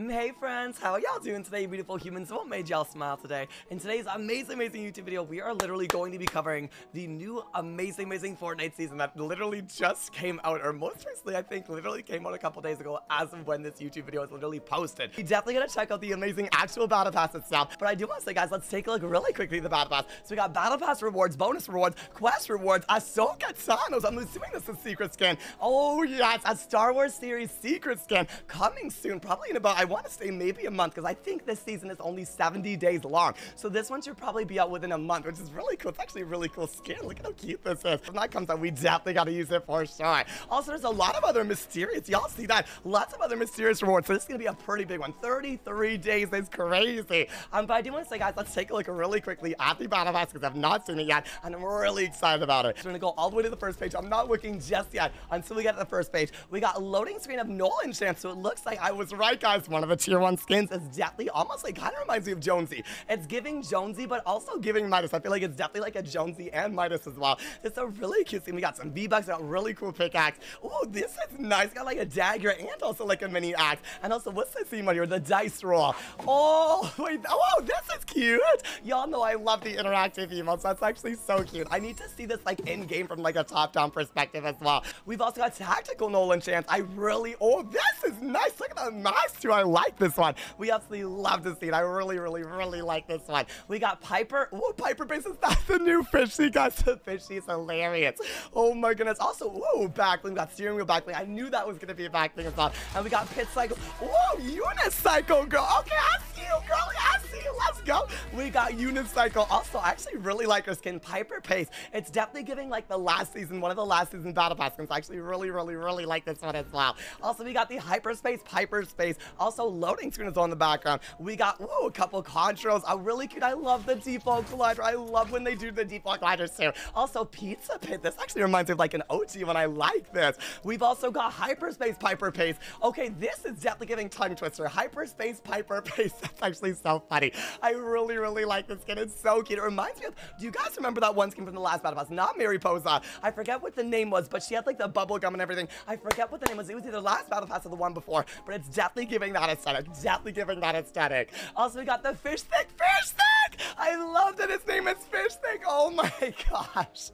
Mm, hey friends, how are y'all doing today, beautiful humans? What made y'all smile today? In today's amazing, amazing YouTube video, we are literally going to be covering the new amazing, amazing Fortnite season that literally just came out, or most recently, I think, literally came out a couple days ago as of when this YouTube video is literally posted. You definitely gotta check out the amazing actual Battle Pass itself, but I do want to say, guys, let's take a look really quickly at the Battle Pass. So we got Battle Pass rewards, bonus rewards, quest rewards, Ahsoka Tano's, I'm assuming this is a secret skin. Oh yes, a Star Wars series secret skin coming soon, probably in about, I want to say maybe a month because I think this season is only 70 days long. So this one should probably be out within a month, which is really cool. It's actually a really cool skin. Look at how cute this is. When that comes out, we definitely got to use it for sure. Also, there's a lot of other mysterious, y'all see that? Lots of other mysterious rewards. So this is going to be a pretty big one. 33 days is crazy. Um, but I do want to say, guys, let's take a look really quickly at the Battle Pass because I've not seen it yet, and I'm really excited about it. So we're going to go all the way to the first page. I'm not looking just yet until we get to the first page. We got a loading screen of Nolan Chance, so it looks like I was right, guys. One of the tier one skins is definitely almost like kind of reminds me of Jonesy. It's giving Jonesy, but also giving Midas. I feel like it's definitely like a Jonesy and Midas as well. It's a really cute scene. We got some V-Bucks, got really cool pickaxe. Oh, this is nice. Got like a dagger and also like a mini axe. And also, what's this on here? The dice roll. Oh, wait. Oh, this is cute. Y'all know I love the interactive emotes. That's actually so cute. I need to see this like in game from like a top-down perspective as well. We've also got tactical Nolan Chance. I really, oh, this is nice. Look at the mask too. Like this one. We absolutely love this scene. I really, really, really like this one. We got Piper. Oh, Piper Pace is not the new fishy, guys. The fishy is hilarious. Oh my goodness. Also, whoa, backbling. We got steering wheel backbling. I knew that was going to be a backbling as well. And we got pit cycle. Whoa, unicycle girl. Okay, I see you, girl. I see you. Let's go. We got unicycle. Also, I actually really like her skin. Piper Pace. It's definitely giving like the last season, one of the last season battle pass skins. I actually really, really, really like this one as well. Also, we got the hyperspace, Piper space. Also, loading screen is on the background. We got, whoa, a couple contrails. A really cute. I love the default glider. I love when they do the default gliders too. Also, pizza pit. This actually reminds me of like an OT one. I like this. We've also got hyperspace Piper Pace. Okay, this is definitely giving tongue twister. Hyperspace Piper Pace. That's actually so funny. I really, really like this skin. It's so cute. It reminds me of, do you guys remember that one skin from the last Battle Pass? Not Mariposa. I forget what the name was, but she had like the bubble gum and everything. I forget what the name was. It was either the last Battle Pass or the one before, but it's definitely giving that aesthetic. Definitely giving that aesthetic. Also, we got the fish stick. Fish stick! I love that his name is Fish Stick. Oh my gosh.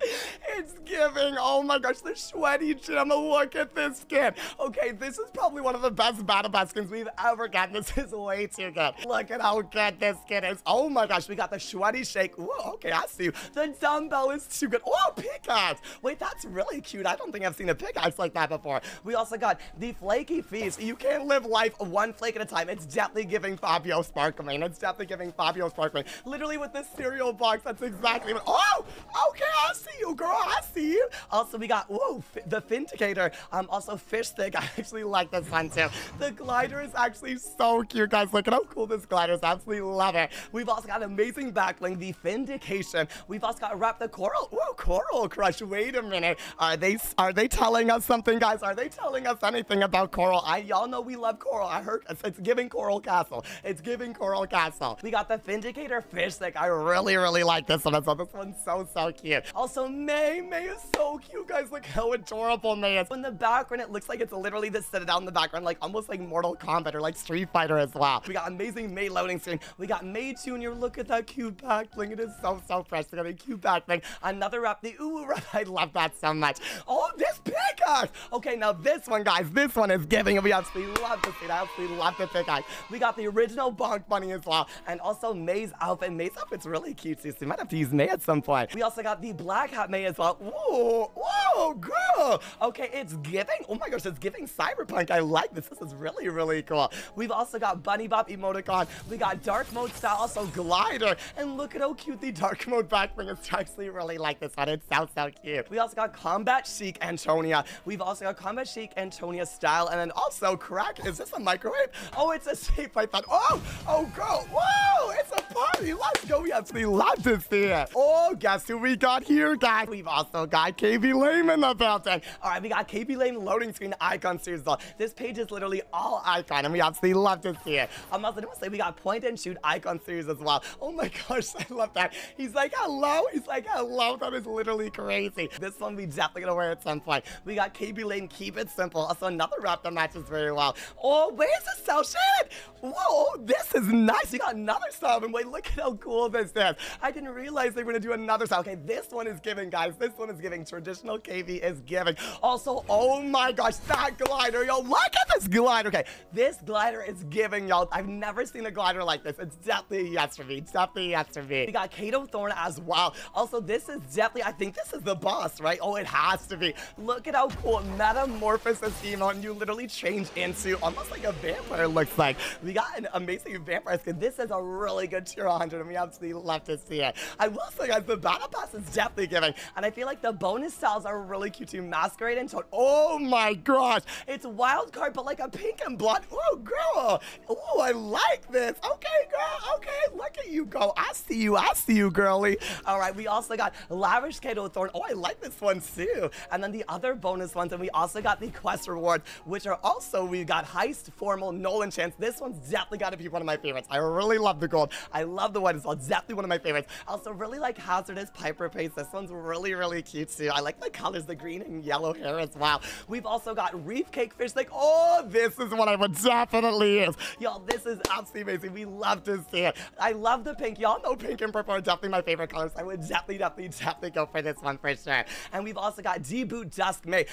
It's giving. Oh my gosh, the sweaty gem. Look at this skin. Okay, this is probably one of the best Battle Pass skins we've ever gotten. This is way too good. Look at how good this skin is. Oh my gosh, we got the sweaty shake. Ooh, okay, I see you. The dumbbell is too good. Oh, pickaxe. Wait, that's really cute. I don't think I've seen a pickaxe like that before. We also got the flaky feast. You can't live life one flake at a time. It's definitely giving Fabio Sparklemane. It's definitely giving Fabio Sparklemane. Literally with this cereal box, that's exactly what. Oh, okay, I see you, girl. I see you. Also, we got, whoa, the Vindicator. Um, also fish stick. I actually like this one too. The glider is actually so cute, guys. Look at how cool this glider is. Absolutely love it. We've also got amazing backbling, the Vindication. We've also got Wrap the Coral. Whoa, Coral Crush. Wait a minute. Are they are they telling us something, guys? Are they telling us anything about Coral? I y'all know we love Coral. I heard it's, it's giving Coral Castle. It's giving Coral Castle. We got the Vindicator fish stick. I really, really like this one. I saw this one's so, so cute. Also, Mae. Mae is so cute, guys. Look how adorable Mae is. In the background, it looks like it's literally the Citadel in the background, like almost like Mortal Kombat or like Street Fighter as well. We got amazing Mae loading screen. We got Mae Jr. Look at that cute back bling. It is so, so fresh. We got a cute back bling. Another wrap. The ooh wrap. I love that so much. Oh, this pickaxe. Okay, now this one, guys. This one is giving. We absolutely love this thing. I absolutely love the pickaxe. We got the original Bonk Bunny as well. And also Mae's outfit. Mae's outfit's really cute, so we might have to use Mae at some point. We also got the Black Hat Mae as well. Whoa, whoa, girl. Okay, it's giving. Oh my gosh, it's giving Cyberpunk. I like this. This is really, really cool. We've also got Bunny Bop emoticon. We got Dark Mode style, also Glider. And look at how cute the Dark Mode backbling is. I actually really like this one. It sounds so cute. We also got Combat Chic Antonia. We've also got Combat Chic Antonia style. And then also Crack. Is this a microwave? Oh, it's a safe I thought. Oh, oh, girl. Whoa, it's a party. Let's go. We absolutely love to see it. Oh, guess who we got here, guys? We've also got Khaby Lame in the building. All right, we got Khaby Lame loading screen icon series. Though. This page is literally all icon, and we absolutely love to see it. I'm also going to say we got point and shoot icon series as well. Oh my gosh, I love that. He's like, hello. He's like, hello. That is literally crazy. This one we definitely going to wear at some point. We got Khaby Lame, keep it simple. Also, another wrap that matches very well. Oh, where's the cell shade? Whoa, this is nice. You got another style. Wait, look at how cool this is. I didn't realize they were to do another style. Okay, this one is giving, guys. This one is giving. Traditional KV is giving. Also, oh my gosh, that glider, yo. Look at this glider. Okay, this glider is giving, y'all. I've never seen a glider like this. It's definitely yes for me. Definitely yes for me. We got Kado Thorne as well. Also, this is definitely, I think this is the boss, right? Oh, it has to be. Look at how cool Metamorphosis and you literally change into almost like a vampire looks like. We got an amazing vampire skin. This is a really good tier 100, and we absolutely love to see it. I will say, guys, the battle pass is definitely giving, and I feel like the bonus styles are really cute too. Masquerade and. Oh my gosh, it's wild card, but like a pink and blood. Oh, girl. Oh, I like this. Okay, girl. Okay, look at you go. I see you. I see you, girly. All right, we also got Lavish Kado Thorne. Oh, I like this one too. And then the other bonus ones, and we also got the quest rewards, which are also, we got Heist, Formal, Nolan Chance. This one's definitely got to be one of my favorites. I really love the gold. I love the white as well. It's definitely one of my favorites. Also, really like Hazardous Piper Pace. This one's really, really cute too. I like the colors, the green and yellow hair as well. We've also got Reef Cake Fish. Like, oh, this is what I would definitely use. Y'all, this is absolutely amazing. We love to see it. I love the pink. Y'all know pink and purple are definitely my favorite colors. I would definitely, definitely, definitely go for this one for sure. And we've also got D-Boot Dusk Mae.